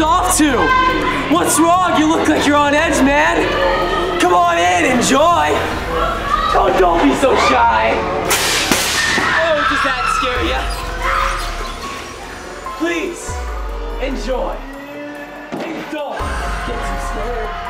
want to. What's wrong? You look like you're on edge, man. Come on in, enjoy. Oh, don't be so shy. Oh, does that scare you? Please, enjoy. And don't get too scared.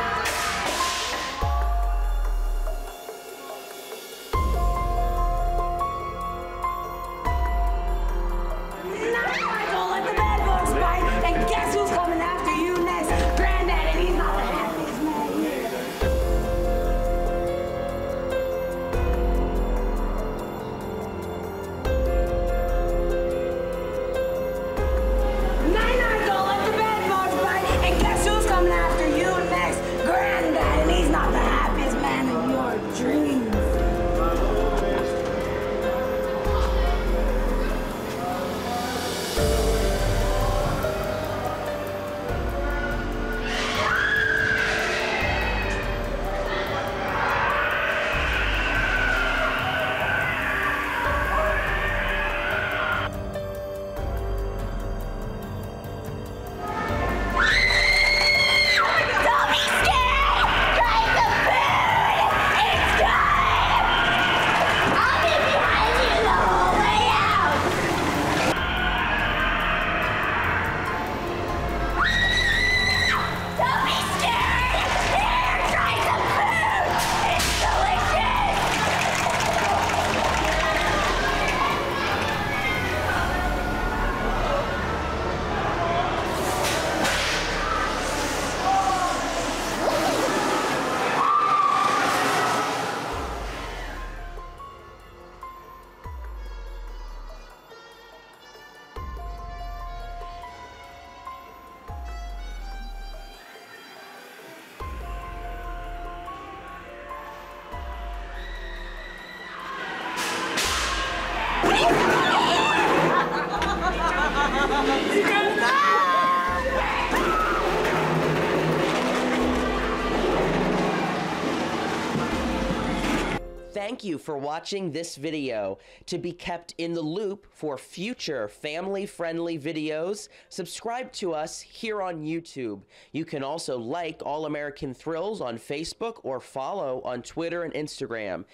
Thank you for watching this video. To be kept in the loop for future family-friendly videos, subscribe to us here on YouTube. You can also like All American Thrills on Facebook or follow on Twitter and Instagram.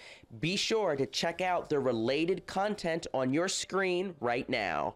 Be sure to check out the related content on your screen right now.